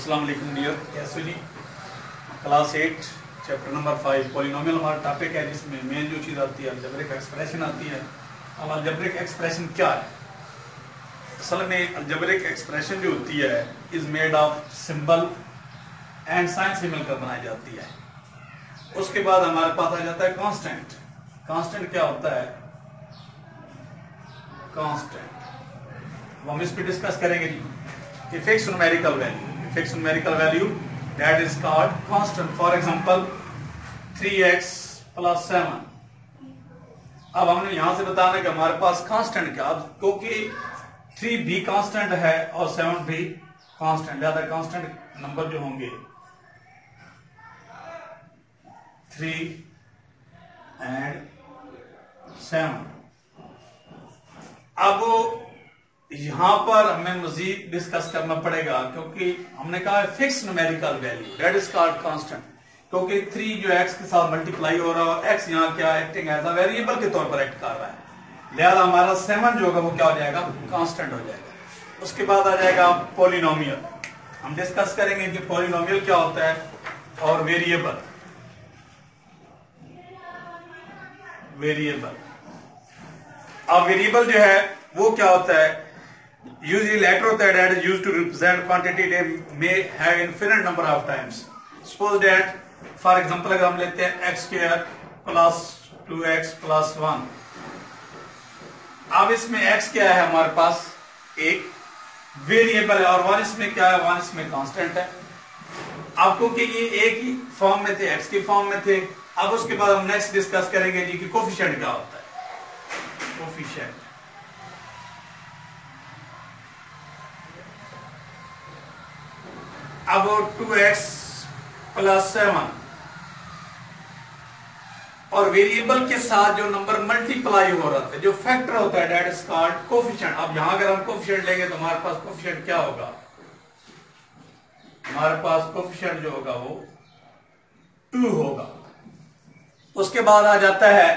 السلام علیکم dear S G class eight chapter number five polynomial ہمارا ٹاپک ہے جس میں مین جو چیز آتی ہے الجبرک ایکسپریشن آتی ہے۔ اب الجبرک ایکسپریشن کیا ہے؟ اصل میں الجبرک ایکسپریشن جو ہوتی ہے is made of symbol and signs سے مل کر بنائی جاتی ہے۔ اس کے بعد ہمارے پاس آ جاتا ہے کانسٹینٹ کانسٹینٹ کیا ہوتا ہے؟ کانسٹینٹ ہم اس پہ ڈسکس کریں گے جی۔ Fix numerical value fixed numerical value that is called constant. For example, 3x plus 7. اب ہم نے یہاں سے بتانا کہ ہمارے پاس کانسٹنٹ کیا کیونکہ 3 بھی کانسٹنٹ ہے اور 7 بھی کانسٹنٹ زیادہ کانسٹنٹ نمبر جو ہوں گے 3 اینڈ 7 اب یہاں پر ہمیں مزید ڈسکس کرنا پڑے گا کیونکہ ہم نے کہا ہے fix numerical value read is called constant کیونکہ 3 جو ایکس کے ساتھ ملٹیپلائی ہو رہا ہے ایکس یہاں کیا ایکٹنگ ایز اے ویریبل کے طور پر ایکٹ کر رہا ہے۔ لہذا ہمارا 7 جو ہوگا وہ کیا ہو جائے گا؟ کانسٹنٹ ہو جائے گا۔ اس کے بعد آ جائے گا پولینومیل ہم ڈسکس کریں گے کہ پولینومیل کیا ہوتا ہے اور ویریبل ویریبل اب ویریبل جو ہے وہ کیا ہوتا ہے؟ Usually lateral third ad is used to represent quantity they may have infinite number of times. Suppose that for example اگر ہم لیتے ہیں x square plus 2x plus 1 اب اس میں x کیا ہے ہمارے پاس ایک ویریبل ہے اور 1 اس میں کیا ہے 1 اس میں کانسٹنٹ ہے آپ کو کہ یہ ایک ہی فارم میں تھے x کی فارم میں تھے اب اس کے بعد ہم نیکسٹ ڈسکس کریں گے جی کہ کوفیشنٹ کیا ہوتا ہے کوفیشنٹ about 2x plus 7 اور ویریبل کے ساتھ جو نمبر ملٹی پلائی ہو رہا تھا، جو فیکٹر ہوتا ہے ڈیٹ از کارڈ کوفیشنٹ اب یہاں اگر ہم کوفیشنٹ لیں گے تو ہمارے پاس کوفیشنٹ کیا ہوگا؟ ہمارے پاس کوفیشنٹ جو ہوگا وہ 2 ہوگا۔ اس کے بعد آ جاتا ہے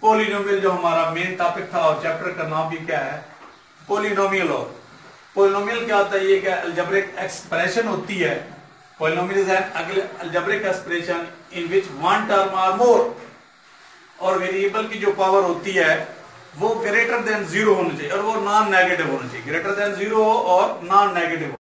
پولینومیل، جو ہمارا مین ٹاپک تھا اور چیپٹر کا نام بھی کیا ہے؟ پولینومیل اور۔ پولینومیل کیا ہوتا ہے؟ یہ کہ الجبرک ایکسپریشن ہوتی ہے۔ Polynomial is an algebraic expression in which one term or more اور ویریبل کی جو پاور ہوتی ہے، وہ گریٹر دین زیرو ہونے چاہیے اور وہ نان نیگیٹو ہونے چاہیے۔ گریٹر دین زیرو ہو اور نان نیگیٹو